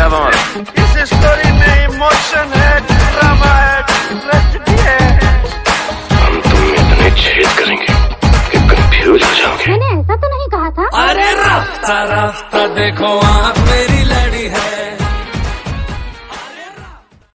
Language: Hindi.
क्या तुम्हारा इस स्टोरी में इमोशन है ड्रामा है ट्रेजेडी है हम तुम्हें इतने छेद करेंगे कि कंफ्यूज हो जाओगे। मैंने ऐसा तो नहीं कहा था। अरे रास्ता रास्ता देखो आप।